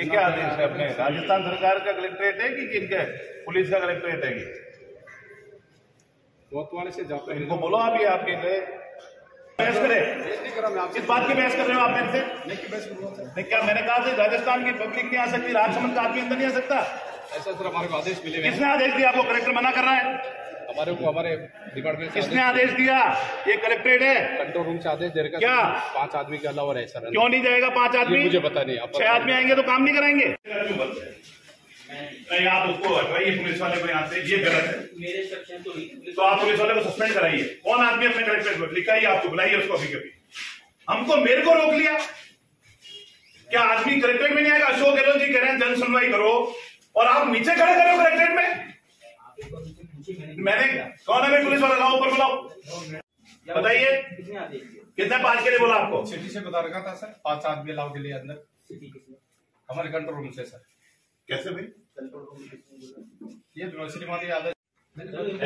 ये क्या आदेश है अपने। राजस्थान सरकार का कलेक्ट्रेट है कि इनके पुलिस का कलेक्ट्रेट है कोतवाली से जाते इनको बोलो आप ये आपके गए बहस करें। किस बात की बहस कर रहे हो आप मेरे से? नहीं क्या मैंने कहा था राजस्थान की पब्लिक नहीं आ सकती? राजसमंद का आदमी अंदर नहीं आ सकता? ऐसा सर हमारे को आदेश मिले हुए किसने आदेश दिया आपको? कलेक्टर मना कर रहा है। हमारे को हमारे डिपार्टमेंट से किसने आदेश दिया? ये कलेक्ट्रेट है। कंट्रोल रूम से आदेश दे रखा क्या? पाँच आदमी के अलावा है सर। क्यों नहीं जाएगा पाँच आदमी? मुझे पता नहीं आप छह आदमी आएँगे तो काम नहीं कराएँगे। नहीं आप उसको हटवाइए पुलिस वाले को यहाँ से। ये गलत है। मेरे तो तो आप पुलिस वाले को सस्पेंड कराइए। कौन आदमी अपने कलेक्ट्रेट पर लिखाइए? आपको बुलाइए उसको अभी कभी हमको मेरे को रोक लिया। क्या आदमी कलेक्ट्रेट में नहीं आएगा? अशोक गहलोत जी कह रहे हैं जन सुनवाई करो। और आप नीचे खड़े करो कलेक्ट्रेट में। मैंने कौन है पुलिस वाला? लाओ ऊपर बुलाओ। बताइए। किसने आदेश दिया कितने पाँच के लिए बोला आपको? सिटी से बता रखा था सर पाँच आदमी अलाव के लिए अंदर। हमारे कंट्रोल रूम से सर। कैसे भाई? Control room? ये श्रीमान ये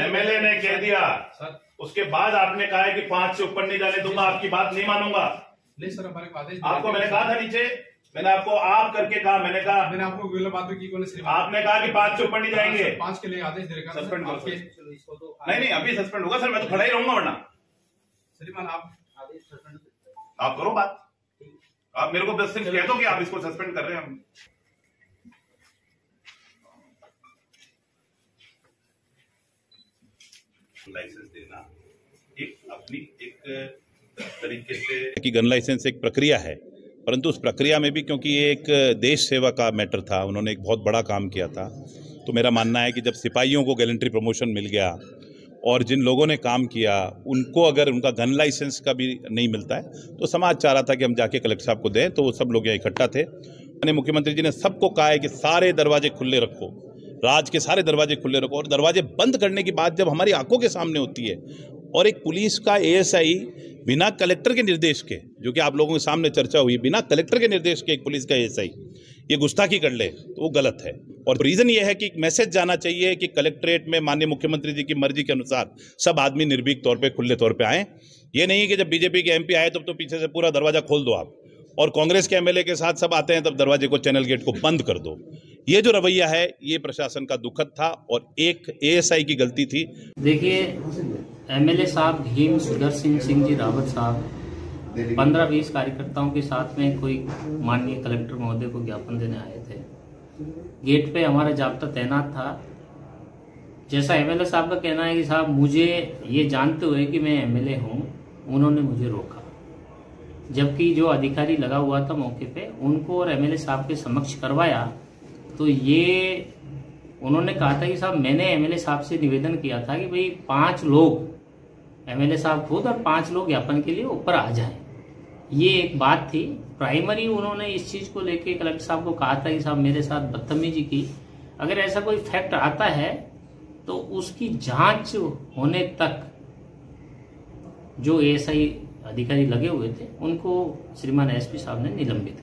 एमएलए ने कह दिया। सर। उसके बाद आपने कहा है कि पाँच से ऊपर नहीं जाने दूँगा आपकी बात नहीं मानूँगा। नहीं सर हमारे आपको मैंने कहा था नीचे मैंने आपको आप करके कहा मैंने कहा मैंने आपको विला बात की कौन श्रीमान आपने कहा कि पाँच से नहीं जाएँगे। पाँच के लिए आदेश दे रखा सर। करो, तो नहीं नहीं अभी सस्पेंड होगा सर मैं तो खड़ा ही रहूँगा वरना। श्रीमान आप आदेश सस्पेंड आप करो बात। आप मेरे को बस सिर्फ़ कह दो कि आप इसको सस्पेंड कर रहे हैं। हम लाइसेंस देना। एक अपनी एक तरीके से कि गन लाइसेंस एक प्रक्रिया है। परंतु उस प्रक्रिया में भी, क्योंकि ये एक देश सेवा का मैटर था, उन्होंने एक बहुत बड़ा काम किया था तो मेरा मानना है कि जब सिपाहियों को गैलेंट्री प्रमोशन मिल गया, और जिन लोगों ने काम किया, उनको अगर उनका गन लाइसेंस का भी नहीं मिलता है तो समाज चाह रहा था कि हम जाके कलेक्टर साहब को दें तो वो सब लोग यहाँ इकट्ठा थे। मैंने मुख्यमंत्री जी ने सबको कहा है कि सारे दरवाजे खुले रखो, राज के सारे दरवाजे खुले रखो, और दरवाजे बंद करने की बात जब हमारी आँखों के सामने होती है और एक पुलिस का एएसआई बिना कलेक्टर के निर्देश के, जो कि आप लोगों के सामने चर्चा हुई, बिना कलेक्टर के निर्देश के एक पुलिस का एएसआई ये गुस्ताखी कर ले तो वो गलत है। और रीज़न ये है कि एक मैसेज जाना चाहिए कि कलेक्ट्रेट में माननीय मुख्यमंत्री जी की मर्ज़ी के अनुसार सब आदमी निर्भीक तौर पे, खुले तौर पे आए। ये नहीं कि जब बीजेपी के एमपी आए, तब तो पीछे से पूरा दरवाज़ा खोल दो आप, और कांग्रेस के एमएलए के साथ सब आते हैं, तब दरवाजे को, चैनल गेट को बंद कर दो। ये जो रवैया है, ये प्रशासन का दुखद था, और एक एएसआई की गलती थी। देखिए एमएलए साहब भीम सुदर्शन सिंह जी रावत साहब, पंद्रह बीस कार्यकर्ताओं के साथ में कोई माननीय कलेक्टर महोदय को ज्ञापन देने आए थे। गेट पे हमारा जाब्ता तैनात था। जैसा एमएलए साहब का कहना है कि साहब, मुझे ये जानते हुए कि मैं एमएलए हूँ, उन्होंने मुझे रोका। जबकि जो अधिकारी लगा हुआ था मौके पे, उनको और एमएलए साहब के समक्ष करवाया तो ये उन्होंने कहा था कि साहब, मैंने एमएलए साहब से निवेदन किया था कि भाई, पाँच लोग एमएलए साहब खुद और पाँच लोग ज्ञापन के लिए ऊपर आ जाएँ। ये एक बात थी। प्राइमरी उन्होंने इस चीज़ को लेके कलेक्टर साहब को कहा था कि साहब मेरे साथ बदतमीजी की। अगर ऐसा कोई फैक्ट आता है तो उसकी जाँच होने तक जो एएसआई अधिकारी लगे हुए थे, उनको श्रीमान एसपी साहब ने निलंबित